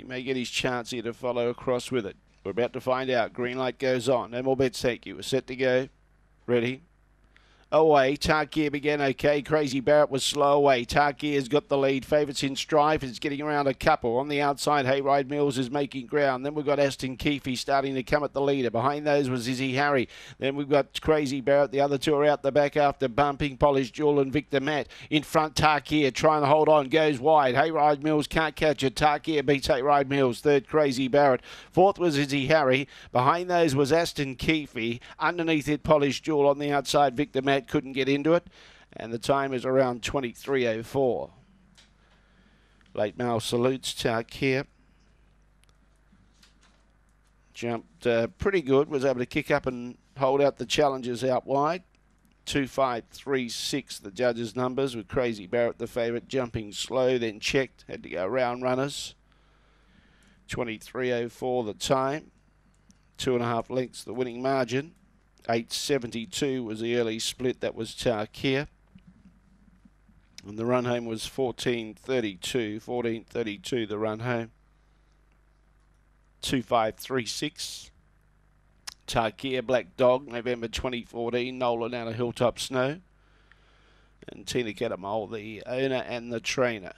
He may get his chance here to follow across with it. We're about to find out. Green light goes on. No more bets, thank you. We're set to go. Ready? Away. Tarkier began okay. Crazy Barrett was slow away. Tarkier's got the lead. Favourites in strife. It's getting around a couple. On the outside, Hayride Mills is making ground. Then we've got Aston Keefe starting to come at the leader. Behind those was Izzy Harry. Then we've got Crazy Barrett. The other two are out the back after bumping. Polished Jewel and Victor Matt. In front, Tarkier trying to hold on. Goes wide. Hayride Mills can't catch it. Tarkier beats Hayride Mills. Third, Crazy Barrett. Fourth was Izzy Harry. Behind those was Aston Keefe. Underneath it, Polished Jewel. On the outside, Victor Matt couldn't get into it. And the time is around 23.04. Late Mail salutes Tuck here. Jumped uh, pretty good, was able to kick up and hold out the challengers out wide. 2536, the judges' numbers, with Crazy Barrett the favourite, jumping slow, then checked, had to go round runners. 23.04 the time. Two and a half lengths the winning margin. 872 was the early split. That was uh, Tarkia. And the run home was 1432. 1432 the run home. 2536. Tarkia Black Dog, November 2014. Nolan out of Hilltop Snow. And Tina Catamole, the owner and the trainer.